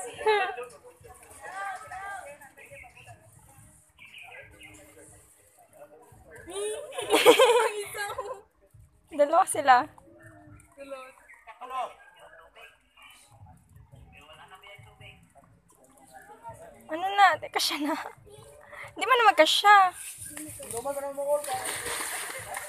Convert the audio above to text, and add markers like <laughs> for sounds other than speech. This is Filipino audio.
<laughs> Dalawa sila. Ano na? Teka siya na. Hindi mo na magkasya.